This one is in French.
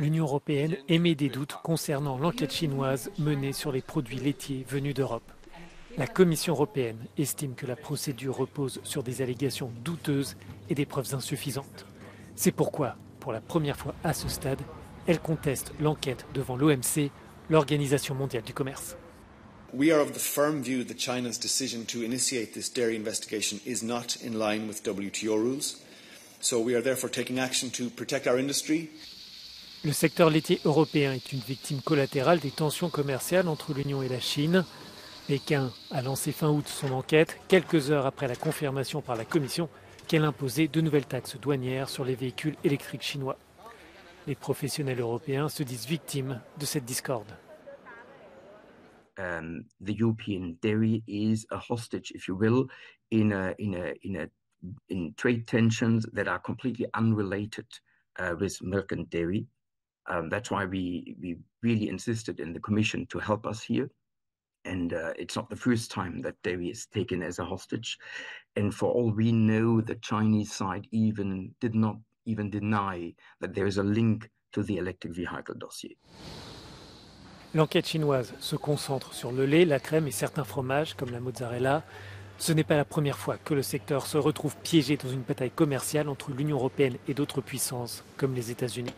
L'Union européenne émet des doutes concernant l'enquête chinoise menée sur les produits laitiers venus d'Europe. La Commission européenne estime que la procédure repose sur des allégations douteuses et des preuves insuffisantes. C'est pourquoi, pour la première fois à ce stade, elle conteste l'enquête devant l'OMC, l'Organisation mondiale du commerce. We are of the firm view that China's decision to initiate this dairy investigation is not in line with WTO rules. So we are therefore taking action to protect our industry le secteur laitier européen est une victime collatérale des tensions commerciales entre l'Union et la Chine. Pékin a lancé fin août son enquête, quelques heures après la confirmation par la Commission qu'elle imposait de nouvelles taxes douanières sur les véhicules électriques chinois. Les professionnels européens se disent victimes de cette discorde. Hostage, in trade tensions that are completely unrelated uh, with milk and dairy. Um, that's why we, we really insisted in the Commission to help us here. And uh, it's not the first time that dairy is taken as a hostage. And for all we know, the Chinese side even did not even deny that there is a link to the electric vehicle dossier. L'enquête chinoise se concentre sur le lait, la crème et certains fromages comme la mozzarella. Ce n'est pas la première fois que le secteur se retrouve piégé dans une bataille commerciale entre l'Union européenne et d'autres puissances comme les États-Unis.